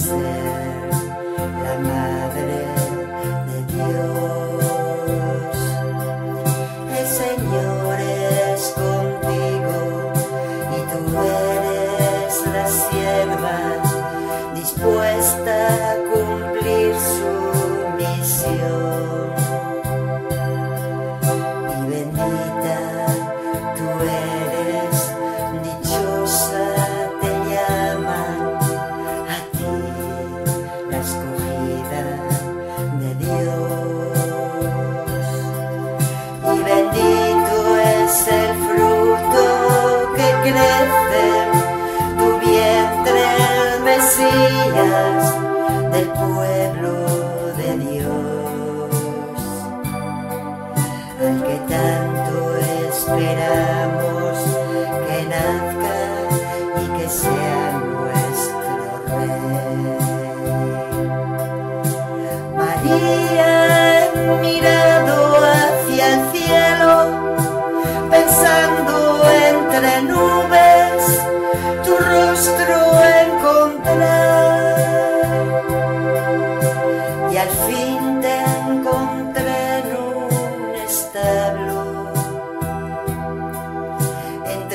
myself.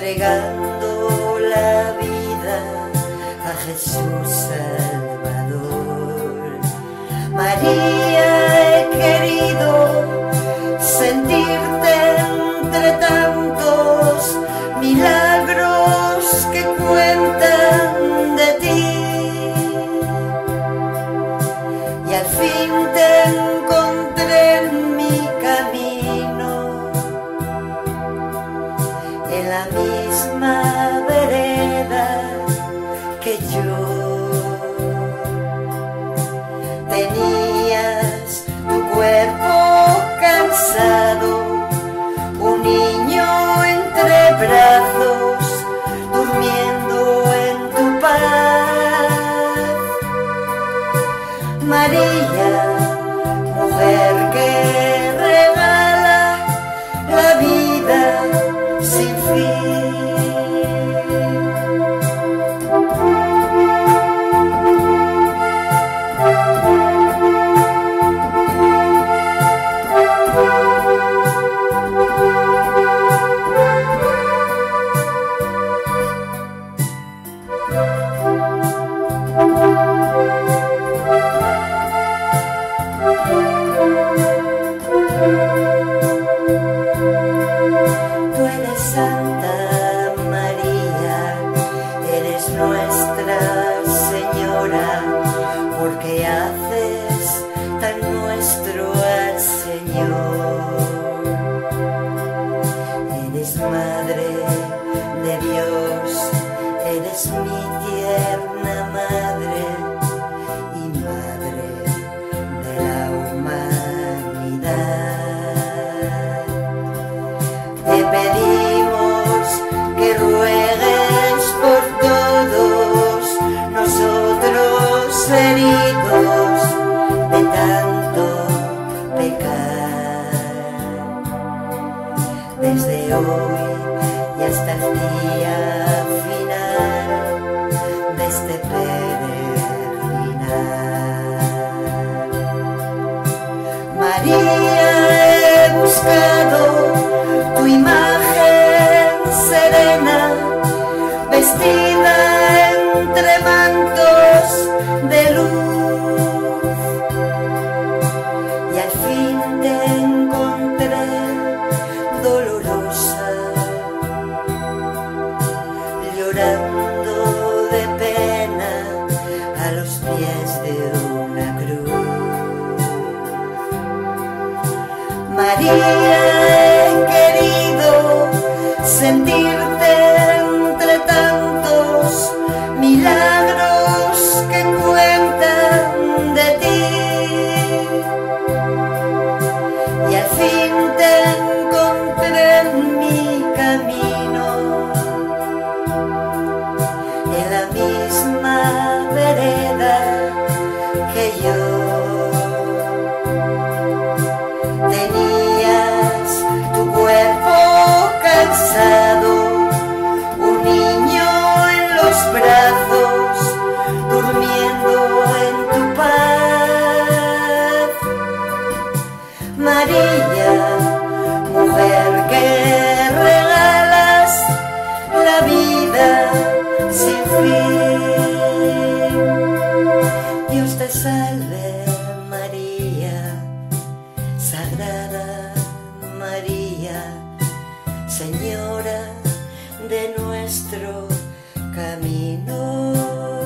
entregando la vida a Jesús Salvador. María, he querido sentirte entre tantos milagros тайне. Otros heridos de tanto pecar. Desde hoy y hasta el día final de este. María, he buscado tu imagen serena, vestida María, querido sentirte Señora de nuestro camino.